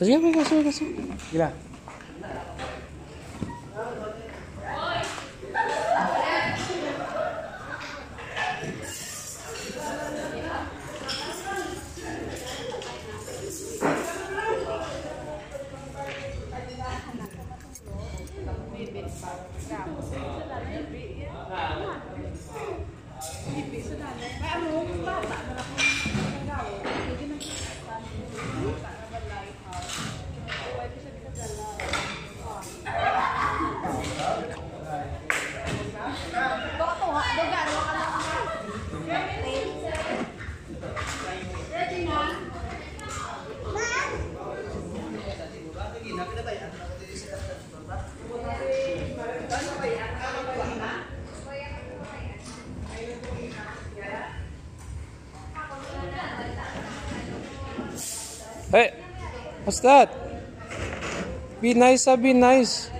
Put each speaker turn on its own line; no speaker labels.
Gracias, pues así venga, venga, Mira. Hey, what's that? Be nice, I'll be nice.